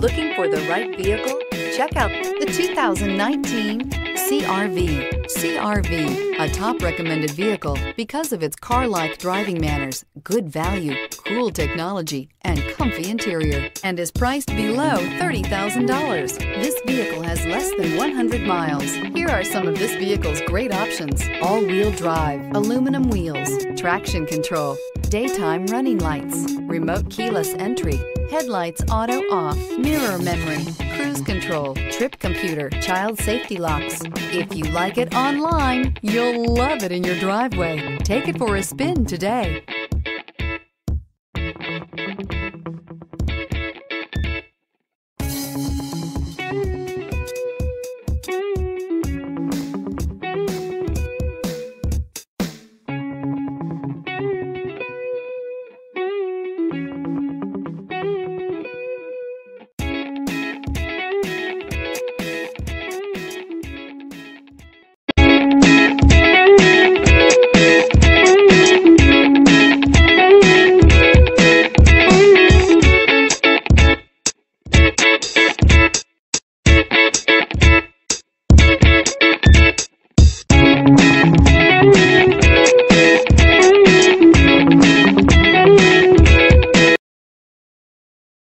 Looking for the right vehicle? Check out the 2019 CRV. CRV, a top recommended vehicle because of its car-like driving manners, good value, cool technology, and comfy interior, and is priced below $30,000. This vehicle has less than 100 miles. Here are some of this vehicle's great options. All-wheel drive, aluminum wheels, traction control, daytime running lights, remote keyless entry, headlights auto off, mirror memory, cruise control, trip computer, child safety locks. If you like it online, you'll love it in your driveway. Take it for a spin today.